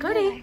Goody.